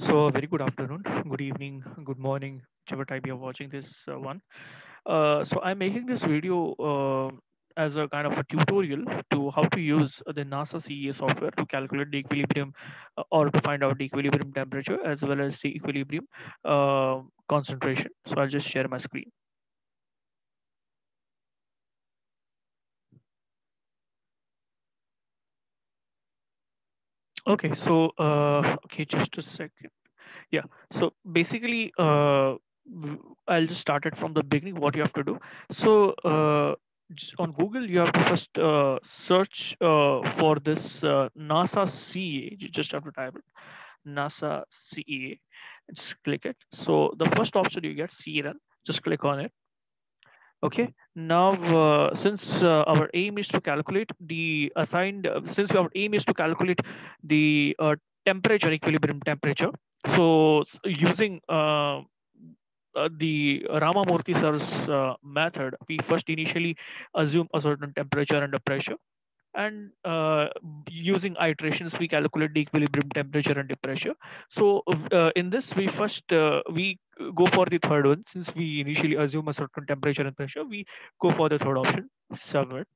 So, very good afternoon, good evening, good morning, whichever time you're watching this uh, one. Uh, so, I'm making this video uh, as a kind of a tutorial to how to use the NASA CEA software to calculate the equilibrium uh, or to find out the equilibrium temperature as well as the equilibrium uh, concentration. So, I'll just share my screen. Okay, so uh, okay, just a second. Yeah, so basically, uh, I'll just start it from the beginning. What you have to do. So uh, on Google, you have to first uh, search uh, for this uh, NASA CEA. You just have to type it, NASA CEA. Just click it. So the first option you get CEARUN. Just click on it Okay, now uh, since uh, our aim is to calculate the assigned, uh, since our aim is to calculate the uh, temperature, equilibrium temperature. So using uh, uh, the Ramamurthy sir's method, we first initially assume a certain temperature and a pressure and uh, using iterations we calculate the equilibrium temperature and the pressure so uh, in this we first uh, we go for the third one. Since we initially assume a certain temperature and pressure we go for the third option submit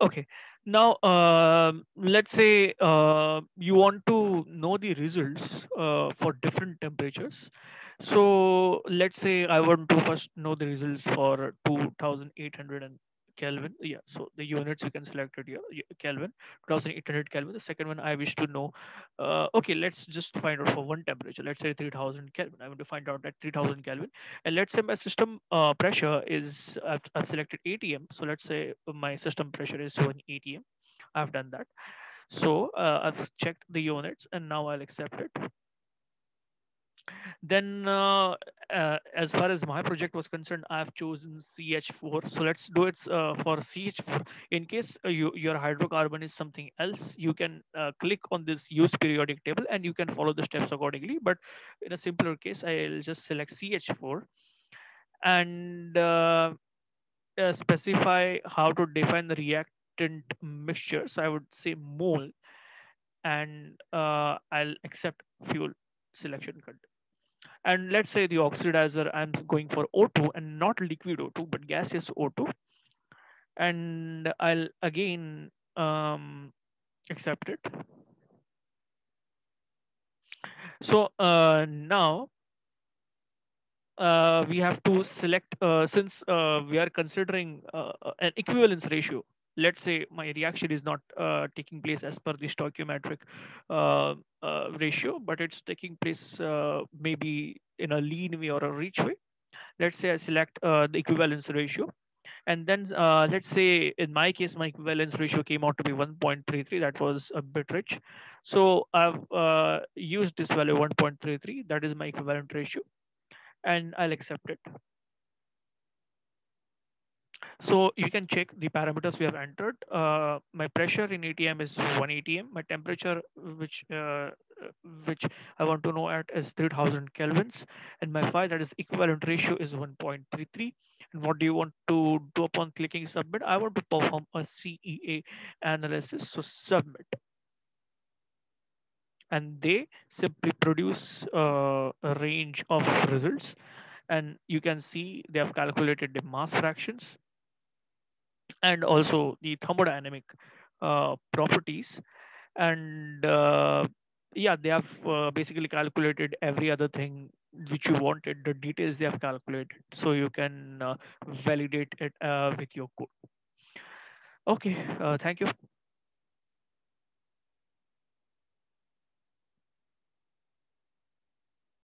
okay. Now uh, let's say uh, you want to know the results uh, for different temperatures. So let's say i want to first know the results for 2800 and Kelvin. Yeah, so the units you can select it here, Kelvin, 2800 Kelvin. The second one I wish to know, uh, okay, let's just find out for one temperature. Let's say 3000 Kelvin. I want to find out at 3000 Kelvin. And let's say my system uh, pressure is, I've, I've selected ATM. So let's say my system pressure is 1 ATM. I've done that. So uh, I've checked the units and now I'll accept it then uh, uh, as far as my project was concerned i've chosen ch4 so let's do it uh, for ch4 in case uh, you, your hydrocarbon is something else you can uh, click on this use periodic table and you can follow the steps accordingly. But in a simpler case i'll just select ch4 and uh, specify how to define the reactant mixture so i would say mole and i'll accept fuel selection and let's say the oxidizer, I'm going for O2 and not liquid O2, but gaseous O2. And I'll again um, accept it. So uh, now uh, we have to select, uh, since uh, we are considering uh, an equivalence ratio, let's say my reaction is not uh, taking place as per the stoichiometric uh, uh, ratio, but it's taking place uh, maybe in a lean way or a rich way. Let's say I select uh, the equivalence ratio. And then uh, let's say in my case, my equivalence ratio came out to be 1.33. That was a bit rich. So I've used this value 1.33. That is my equivalent ratio. And I'll accept it. So you can check the parameters we have entered. Uh, my pressure in ATM is 1 ATM. My temperature, which uh, which I want to know at is 3000 kelvins. And my phi, that is equivalent ratio is 1.33. And what do you want to do upon clicking submit? I want to perform a CEA analysis. So submit. And they simply produce uh, a range of results. And you can see they have calculated the mass fractions and also the thermodynamic uh, properties. And uh, yeah, they have uh, basically calculated every other thing which you wanted, the details they have calculated. So you can uh, validate it uh, with your code. Okay, uh, thank you.